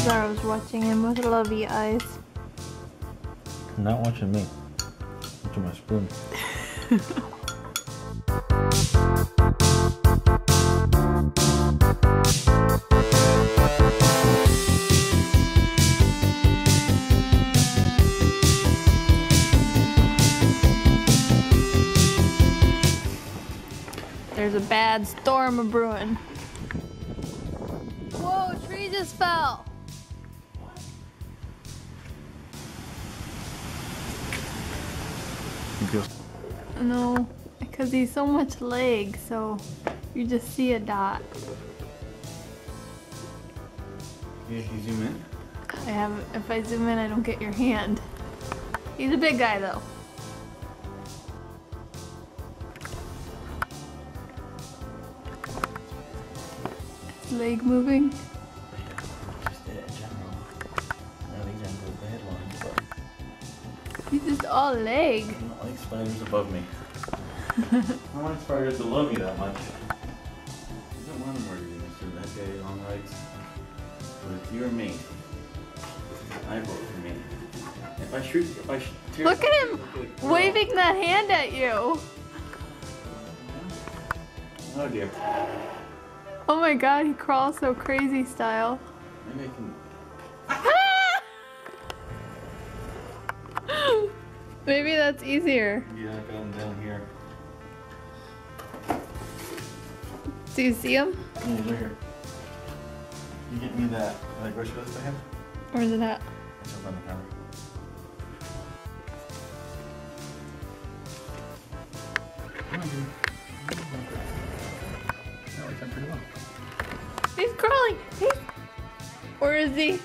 Zara's watching him with lovey eyes. Not watching me. Watching my spoon. There's a bad storm a brewing. Whoa, a tree just fell. No, because he's so much leg, so you just see a dot. Yeah, you zoom in. I have, if I zoom in, I don't get your hand. He's a big guy though. Leg moving. Just in general. Not exactly the headlines, but He's just all leg. I don't like spiders above me. I don't like spiders below me that much. I don't want to murder you, Mr. That guy on legs. But if you or me, I vote for me. If I shoot, if I sh- tear- Look at him Well, waving that hand at you. Oh dear. Oh my god, he crawls so crazy style. Maybe I can. Maybe that's easier. Yeah, I got him down here. Do you see him? Yeah, right here. You get me that that grocery list I have? Where's it at? It's up on the counter. Pretty well. He's crawling. He's... Where is he?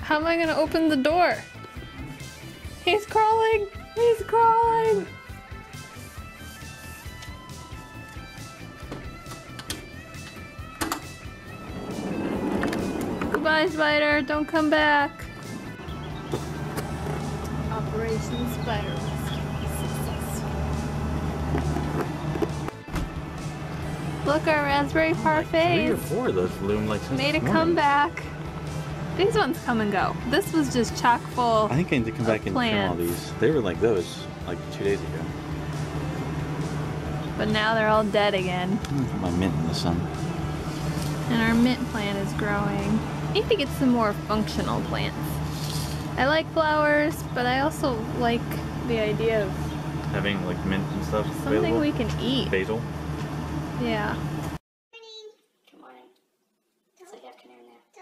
How am I gonna open the door? He's crawling. He's crawling. Goodbye, spider. Don't come back. Operation Spider Rescue successful. Look, our raspberry Three or parfaits four of those loom like since made a morning. comeback. These ones come and go. This was just chock full. I think I need to come back and trim all these. They were like those like two days ago. But now they're all dead again. Put my mint in the sun. And our mint plant is growing. I need to get some more functional plants. I like flowers, but I also like the idea of Having like mint and stuff something available. we can eat. Basil. Yeah. Good morning. Does it have canary in there?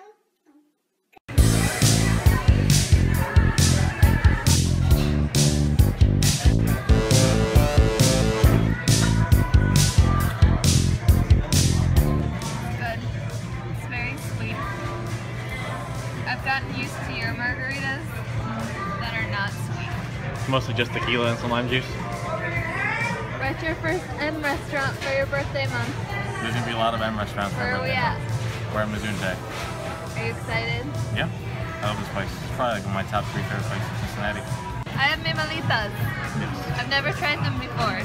It's mostly just tequila and some lime juice. What's your first M restaurant for your birthday month? There's gonna be a lot of M restaurants. for Where are we birthday at? We're at Mazunte. Are you excited? Yeah. I love this place. It's probably like one of my top three favorite places in Cincinnati. I have mimalitas. Yes. I've never tried them before.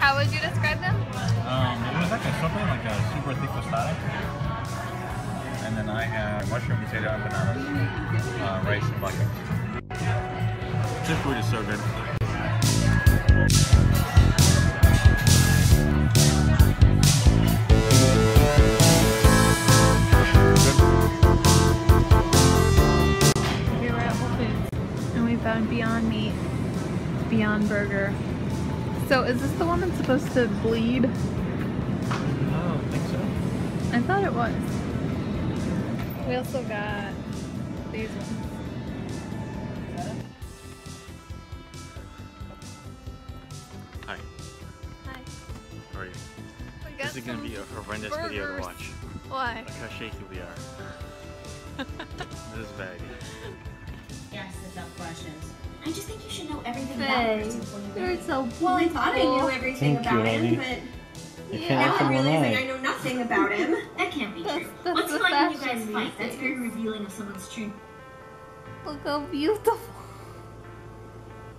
How would you describe them? Um, it was like a something like a super thick tostada. And then I have mushroom potato empanadas, uh, rice and black This food is so good. We were at Whole Foods and we found Beyond Meat, Beyond Burger. So is this the one that's supposed to bleed? I don't think so. I thought it was. We also got these ones. Gonna be a horrendous video to watch. Why? Look how shaky we are. this bag. You asked the tough questions. I just think you should know everything about Faye, Percy before you you're marry. so Well, I thought I knew everything Thank you, about him, Ellie. but Yeah. now I'm realizing I know nothing about him. That can't be That's, true. that's What's the he like when you guys these fight. That's very revealing of someone's true. Look how beautiful.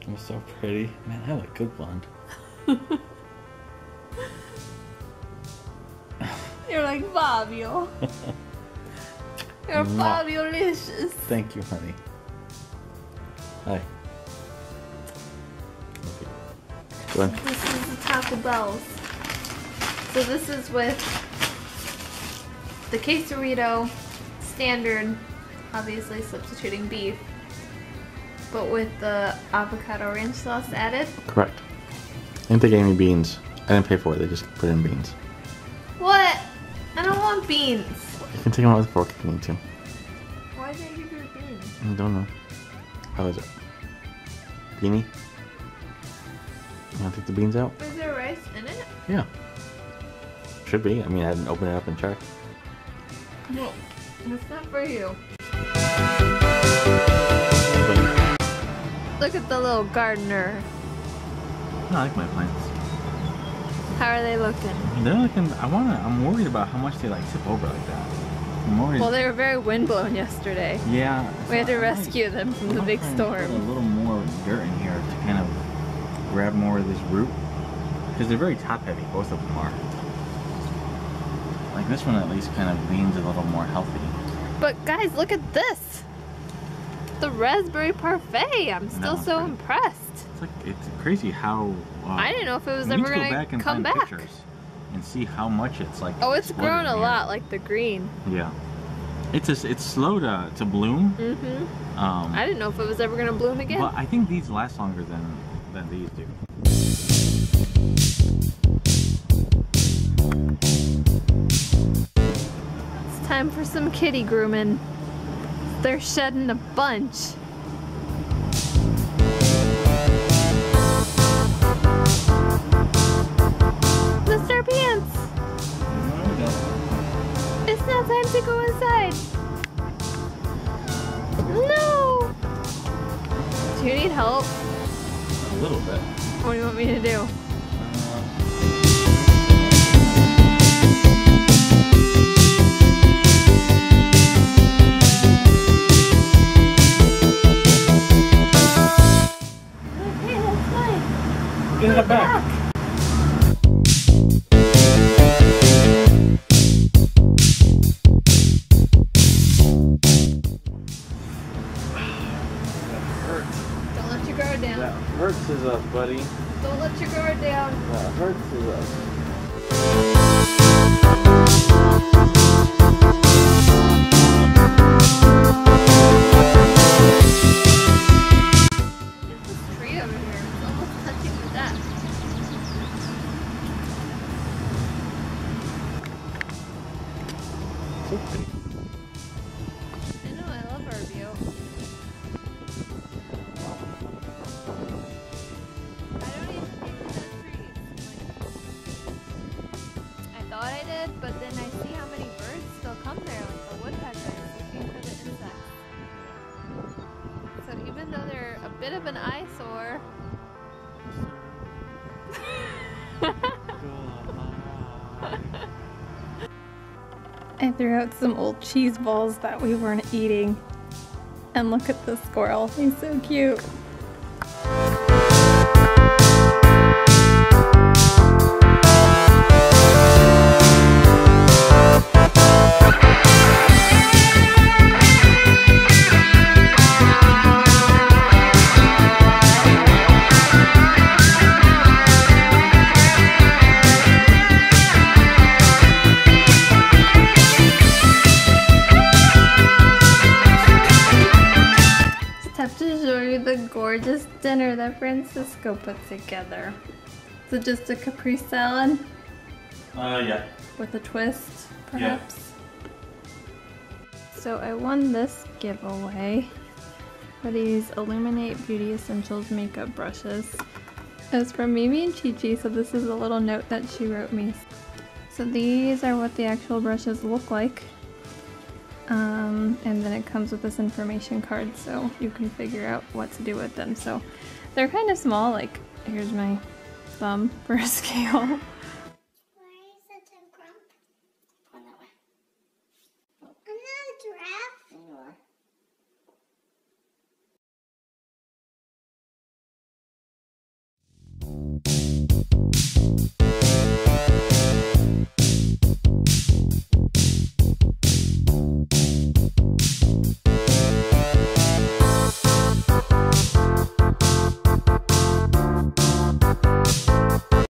I'm so pretty. Man, I look good blonde. You're like Fabio. You're. Fabio-licious. Thank you, honey. Hi. Okay. Go on. This is the Taco Bell's. So this is with the quesarito, standard, obviously substituting beef, but with the avocado ranch sauce added. Correct. I think they gave me beans. I didn't pay for it. They just put in beans. What? Beans. You can take them out with fork if you need to. Why did they give you beans? I don't know. How is it? Beanie? You want to take the beans out? Is there rice in it? Yeah. Should be. I mean, I didn't open it up and check. No, it's not for you. Look at the little gardener. I like my plants. How are they looking? They're looking. I wanna. I'm worried about how much they like tip over like that. Well, they were very windblown yesterday. yeah. We had to rescue them from the big storm. a little more dirt in here to kind of grab more of this root because they're very top heavy. Both of them are. Like this one at least kind of leans a little more healthy. But guys, look at this. The raspberry parfait. I'm still so pretty. impressed. It's like it's crazy how. Uh, I didn't know if it was ever to go back and come find back. pictures and see how much it's like. Oh, it's grown a here. lot, like the green. Yeah. It's just, it's slow to, to bloom. Mm-hmm. Um, I didn't know if it was ever gonna bloom again. But I think these last longer than than these do. It's time for some kitty grooming. They're shedding a bunch. Now to go inside. No! Do you need help? A little bit. What do you want me to do? Guard down. That hurts is up, buddy. Don't let your guard down. That hurts is up. But then I see how many birds still come there, like the woodpeckers, looking for the insects. So even though they're a bit of an eyesore, I threw out some old cheese balls that we weren't eating. And look at the squirrel. He's so cute. Dinner that Francisco put together. Is it just a Capri salad Uh, yeah. with a twist, perhaps? Yeah. So I won this giveaway for these iLuminate Beauty Essentials makeup brushes. It was from Mimi and Chi Chi, so this is a little note that she wrote me. So these are what the actual brushes look like. Um, and then it comes with this information card so you can figure out what to do with them. So they're kind of small, like here's my thumb for a scale. Thank you. Thank